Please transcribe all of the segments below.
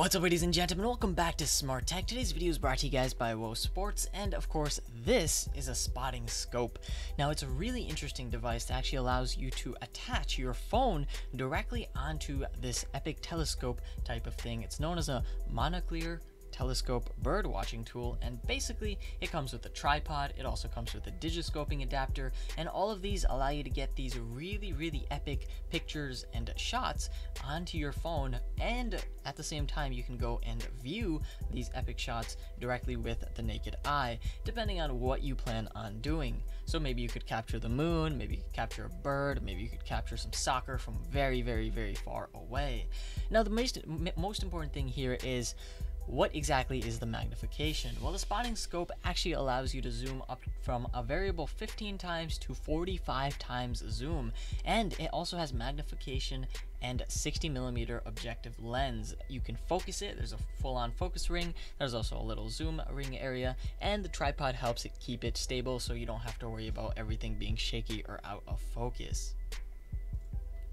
What's up ladies and gentlemen, welcome back to Smart Tech. Today's video is brought to you guys by Wosports, and of course, this is a spotting scope. Now, it's a really interesting device that actually allows you to attach your phone directly onto this Epic telescope type of thing. It's known as a monocular telescope bird watching tool and basically it comes with a tripod it also comes with a digiscoping adapter and all of these allow you to get these really really epic pictures and shots onto your phone and at the same time you can go and view these epic shots directly with the naked eye depending on what you plan on doing. So maybe you could capture the moon maybe you could capture a bird maybe you could capture some soccer from very very very far away. Now the most most important thing here is what exactly is the magnification? Well, the spotting scope actually allows you to zoom up from a variable 15 times to 45 times zoom, and it also has magnification and 60 millimeter objective lens. You can focus it, there's a full on focus ring, there's also a little zoom ring area, and the tripod helps it keep it stable so you don't have to worry about everything being shaky or out of focus.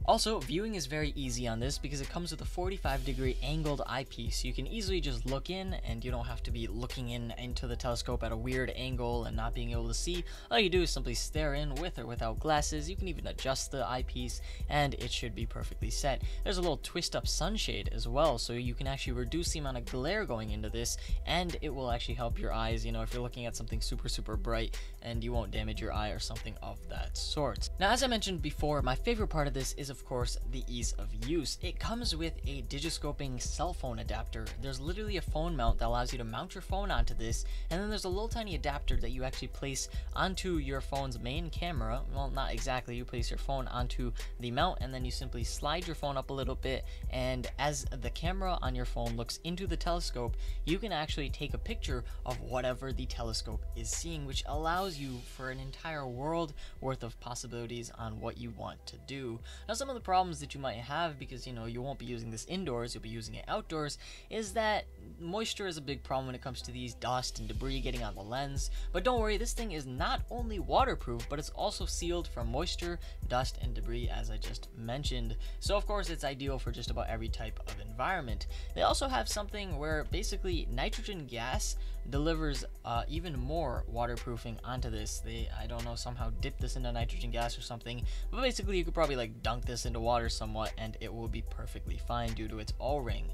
Also, viewing is very easy on this because it comes with a 45 degree angled eyepiece. You can easily just look in and you don't have to be looking in into the telescope at a weird angle and not being able to see. All you do is simply stare in with or without glasses. You can even adjust the eyepiece and it should be perfectly set. There's a little twist up sunshade as well so you can actually reduce the amount of glare going into this and it will actually help your eyes, you know, if you're looking at something super super bright and you won't damage your eye or something of that sort. Now as I mentioned before, my favorite part of this is of course, the ease of use. It comes with a digiscoping cell phone adapter. There's literally a phone mount that allows you to mount your phone onto this, and then there's a little tiny adapter that you actually place onto your phone's main camera. Well, not exactly. You place your phone onto the mount, and then you simply slide your phone up a little bit, and as the camera on your phone looks into the telescope, you can actually take a picture of whatever the telescope is seeing, which allows you for an entire world worth of possibilities on what you want to do. Now, some of the problems that you might have because you know you won't be using this indoors you'll be using it outdoors is that moisture is a big problem when it comes to these dust and debris getting on the lens. But don't worry this thing is not only waterproof but it's also sealed from moisture dust and debris as I just mentioned. So of course it's ideal for just about every type of environment. They also have something where basically nitrogen gas delivers uh, even more waterproofing onto this. They I don't know somehow dip this into nitrogen gas or something but basically you could probably like dunk this into water somewhat and it will be perfectly fine due to its O-ring.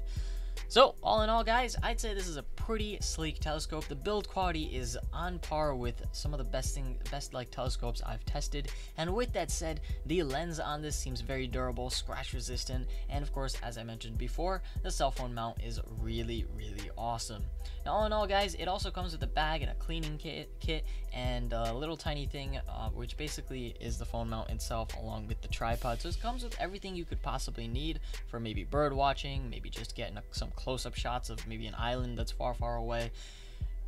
So, all in all, guys, I'd say this is a pretty sleek telescope. The build quality is on par with some of the best thing, best like telescopes I've tested. And with that said, the lens on this seems very durable, scratch resistant, and of course, as I mentioned before, the cell phone mount is really, really awesome. Now, all in all, guys, it also comes with a bag and a cleaning kit, kit and a little tiny thing, uh, which basically is the phone mount itself along with the tripod. So it comes with everything you could possibly need for maybe bird watching, maybe just getting some close-up shots of maybe an island that's far, far away.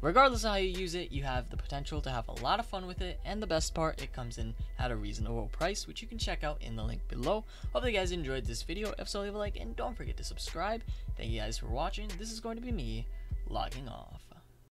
Regardless of how you use it, you have the potential to have a lot of fun with it, and the best part, it comes in at a reasonable price, which you can check out in the link below. Hope you guys enjoyed this video. If so, leave a like, and don't forget to subscribe. Thank you guys for watching. This is going to be me logging off.